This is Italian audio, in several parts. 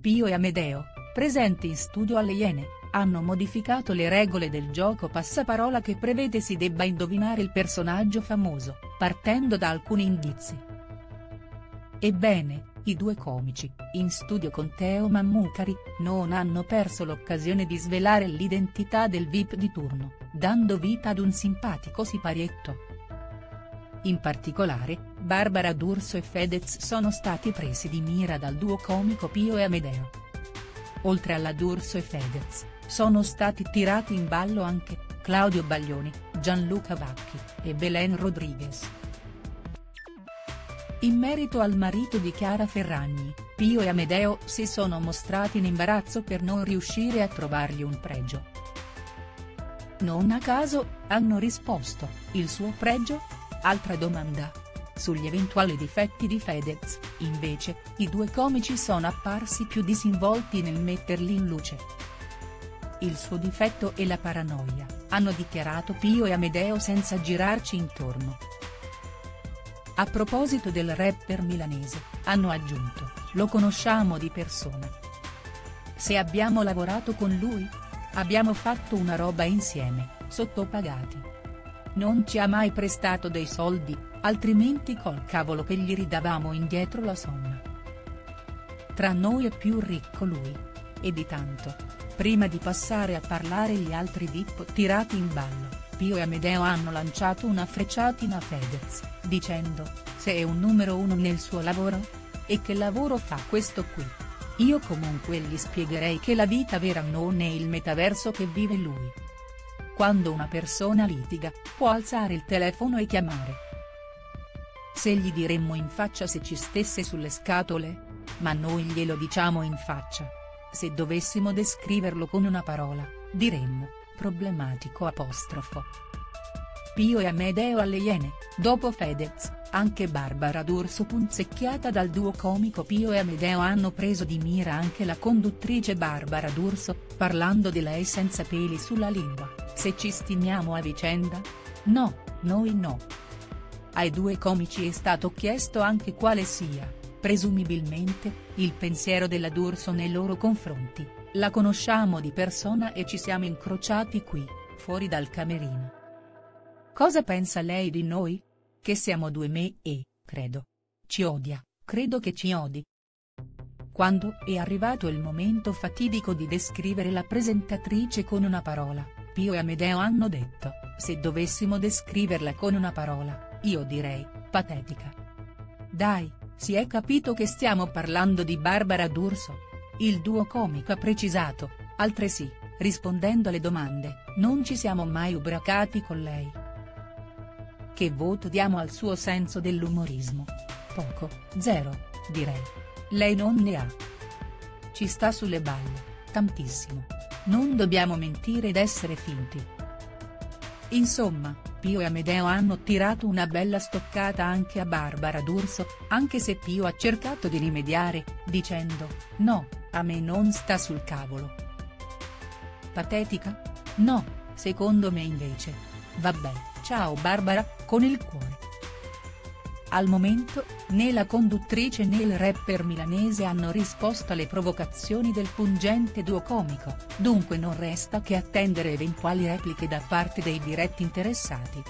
Pio e Amedeo, presenti in studio alle Iene, hanno modificato le regole del gioco passaparola che prevede si debba indovinare il personaggio famoso, partendo da alcuni indizi. Ebbene, i due comici, in studio con Teo Mammucari, non hanno perso l'occasione di svelare l'identità del VIP di turno, dando vita ad un simpatico siparietto. In particolare, Barbara D'Urso e Fedez sono stati presi di mira dal duo comico Pio e Amedeo. Oltre alla D'Urso e Fedez, sono stati tirati in ballo anche, Claudio Baglioni, Gianluca Vacchi, e Belen Rodriguez. In merito al marito di Chiara Ferragni, Pio e Amedeo si sono mostrati in imbarazzo per non riuscire a trovargli un pregio. Non a caso, hanno risposto, il suo pregio? Altra domanda. Sugli eventuali difetti di Fedez, invece, i due comici sono apparsi più disinvolti nel metterli in luce. Il suo difetto è la paranoia, hanno dichiarato Pio e Amedeo senza girarci intorno. A proposito del rapper milanese, hanno aggiunto, lo conosciamo di persona. Se abbiamo lavorato con lui? Abbiamo fatto una roba insieme, sottopagati. Non ci ha mai prestato dei soldi, altrimenti col cavolo che gli ridavamo indietro la somma. Tra noi è più ricco lui. E di tanto. Prima di passare a parlare gli altri VIP tirati in ballo. Pio e Amedeo hanno lanciato una frecciatina a Fedez, dicendo, se è un numero uno nel suo lavoro? E che lavoro fa questo qui? Io comunque gli spiegherei che la vita vera non è il metaverso che vive lui. Quando una persona litiga, può alzare il telefono e chiamare. Se gli diremmo in faccia se ci stesse sulle scatole? Ma noi glielo diciamo in faccia. Se dovessimo descriverlo con una parola, diremmo problematico apostrofo. Pio e Amedeo alle Iene, dopo Fedez, anche Barbara D'Urso punzecchiata dal duo comico Pio e Amedeo hanno preso di mira anche la conduttrice Barbara D'Urso, parlando di lei senza peli sulla lingua, se ci stimiamo a vicenda? No, noi no. Ai due comici è stato chiesto anche quale sia, presumibilmente, il pensiero della D'Urso nei loro confronti. La conosciamo di persona e ci siamo incrociati qui, fuori dal camerino. Cosa pensa lei di noi? Che siamo due me e, credo. Ci odia, credo che ci odi. Quando è arrivato il momento fatidico di descrivere la presentatrice con una parola, Pio e Amedeo hanno detto, se dovessimo descriverla con una parola, io direi, patetica. Dai, si è capito che stiamo parlando di Barbara D'Urso? Il duo comico ha precisato, altresì, rispondendo alle domande, non ci siamo mai ubracati con lei. Che voto diamo al suo senso dell'umorismo? Poco, zero, direi. Lei non ne ha. Ci sta sulle balle, tantissimo. Non dobbiamo mentire ed essere finti. Insomma, Pio e Amedeo hanno tirato una bella stoccata anche a Barbara D'Urso, anche se Pio ha cercato di rimediare, dicendo, no, a me non sta sul cavolo. Patetica? No, secondo me invece. Vabbè, ciao Barbara, con il cuore. Al momento, né la conduttrice né il rapper milanese hanno risposto alle provocazioni del pungente duo comico, dunque non resta che attendere eventuali repliche da parte dei diretti interessati.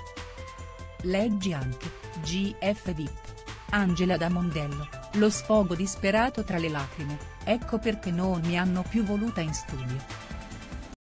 Leggi anche, GF VIP. Angela da Mondello, lo sfogo disperato tra le lacrime, ecco perché non mi hanno più voluta in studio.